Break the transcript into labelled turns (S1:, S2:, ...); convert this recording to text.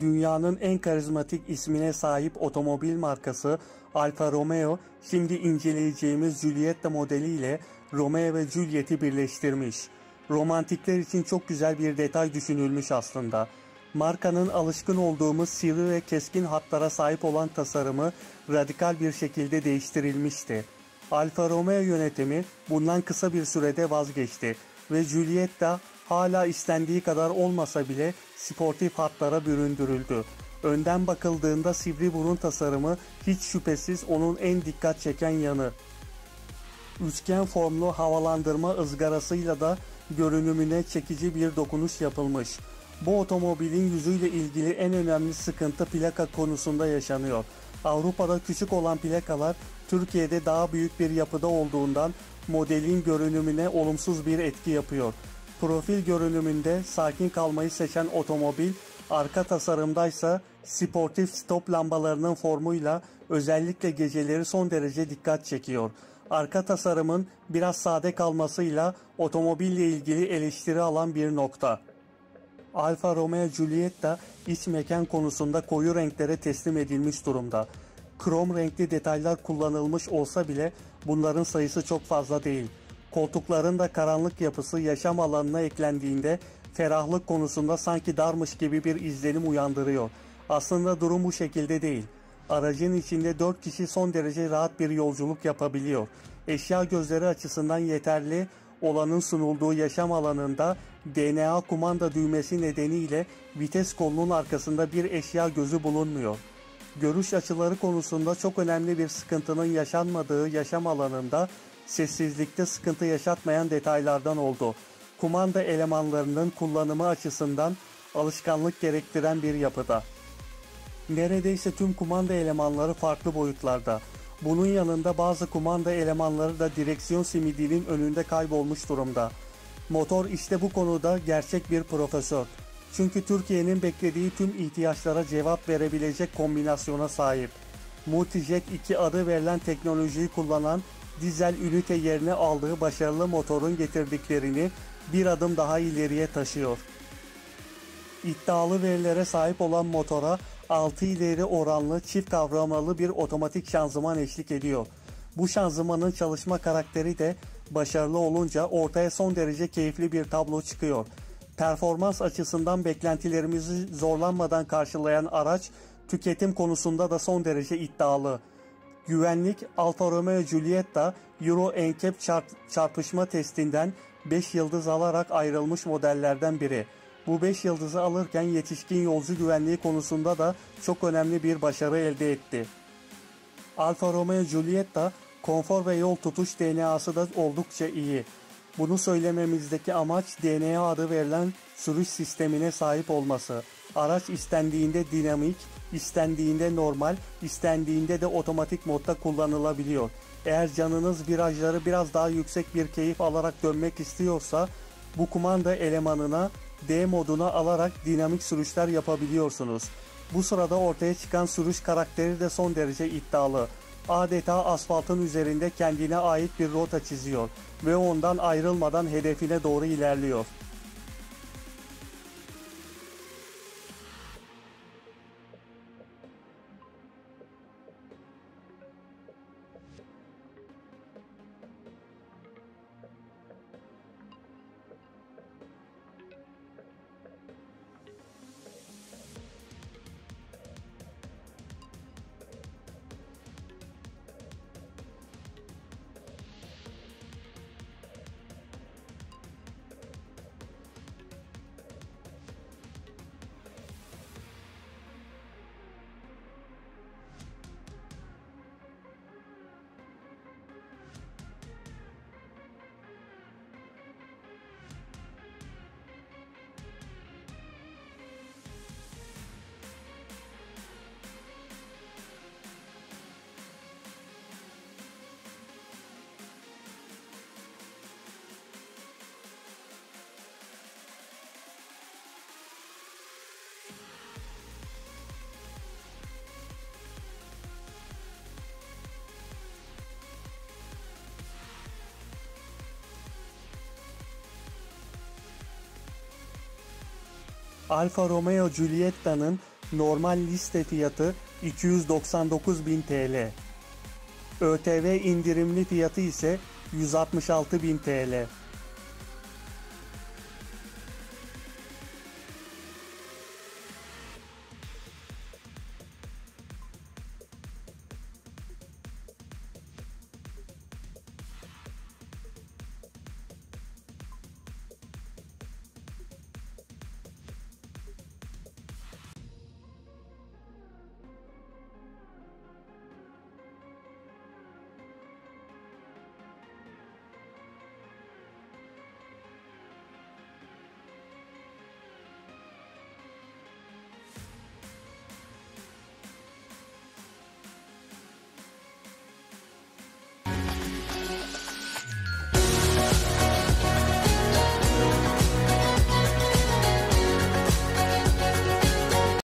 S1: Dünyanın en karizmatik ismine sahip otomobil markası Alfa Romeo şimdi inceleyeceğimiz Giulietta modeliyle Romeo ve Juliet'i birleştirmiş. Romantikler için çok güzel bir detay düşünülmüş aslında. Markanın alışkın olduğumuz sivri ve keskin hatlara sahip olan tasarımı radikal bir şekilde değiştirilmişti. Alfa Romeo yönetimi bundan kısa bir sürede vazgeçti ve Giulietta hala istendiği kadar olmasa bile sportif hatlara büründürüldü. Önden bakıldığında sivri burun tasarımı hiç şüphesiz onun en dikkat çeken yanı. Üçgen formlu havalandırma ızgarasıyla da görünümüne çekici bir dokunuş yapılmış. Bu otomobilin yüzüyle ilgili en önemli sıkıntı plaka konusunda yaşanıyor. Avrupa'da küçük olan plakalar Türkiye'de daha büyük bir yapıda olduğundan modelin görünümüne olumsuz bir etki yapıyor. Profil görünümünde sakin kalmayı seçen otomobil, arka tasarımdaysa sportif stop lambalarının formuyla özellikle geceleri son derece dikkat çekiyor. Arka tasarımın biraz sade kalmasıyla otomobille ilgili eleştiri alan bir nokta. Alfa Romeo Giulietta iç mekan konusunda koyu renklere teslim edilmiş durumda. Krom renkli detaylar kullanılmış olsa bile bunların sayısı çok fazla değil. Koltukların da karanlık yapısı yaşam alanına eklendiğinde ferahlık konusunda sanki darmış gibi bir izlenim uyandırıyor. Aslında durum bu şekilde değil. Aracın içinde 4 kişi son derece rahat bir yolculuk yapabiliyor. Eşya gözleri açısından yeterli olanın sunulduğu yaşam alanında DNA kumanda düğmesi nedeniyle vites kolunun arkasında bir eşya gözü bulunmuyor. Görüş açıları konusunda çok önemli bir sıkıntının yaşanmadığı yaşam alanında sessizlikte sıkıntı yaşatmayan detaylardan oldu. Kumanda elemanlarının kullanımı açısından alışkanlık gerektiren bir yapıda. Neredeyse tüm kumanda elemanları farklı boyutlarda. Bunun yanında bazı kumanda elemanları da direksiyon simidinin önünde kaybolmuş durumda. Motor işte bu konuda gerçek bir profesör. Çünkü Türkiye'nin beklediği tüm ihtiyaçlara cevap verebilecek kombinasyona sahip. Multijet 2 adı verilen teknolojiyi kullanan dizel ünite yerine aldığı başarılı motorun getirdiklerini bir adım daha ileriye taşıyor. İddialı verilere sahip olan motora 6 ileri oranlı çift kavramalı bir otomatik şanzıman eşlik ediyor. Bu şanzımanın çalışma karakteri de başarılı olunca ortaya son derece keyifli bir tablo çıkıyor. Performans açısından beklentilerimizi zorlanmadan karşılayan araç tüketim konusunda da son derece iddialı. Güvenlik Alfa Romeo Giulietta Euro NCAP çarpışma testinden 5 yıldız alarak ayrılmış modellerden biri. Bu 5 yıldızı alırken yetişkin yolcu güvenliği konusunda da çok önemli bir başarı elde etti. Alfa Romeo Giulietta konfor ve yol tutuş DNA'sı da oldukça iyi. Bunu söylememizdeki amaç DNA adı verilen sürüş sistemine sahip olması. Araç istendiğinde dinamik, istendiğinde normal, istendiğinde de otomatik modda kullanılabiliyor. Eğer canınız virajları biraz daha yüksek bir keyif alarak dönmek istiyorsa bu kumanda elemanına D moduna alarak dinamik sürüşler yapabiliyorsunuz. Bu sırada ortaya çıkan sürüş karakteri de son derece iddialı. Adeta asfaltın üzerinde kendine ait bir rota çiziyor ve ondan ayrılmadan hedefine doğru ilerliyor. Alfa Romeo Giulietta'nın normal liste fiyatı 299.000 TL. ÖTV indirimli fiyatı ise 166.000 TL.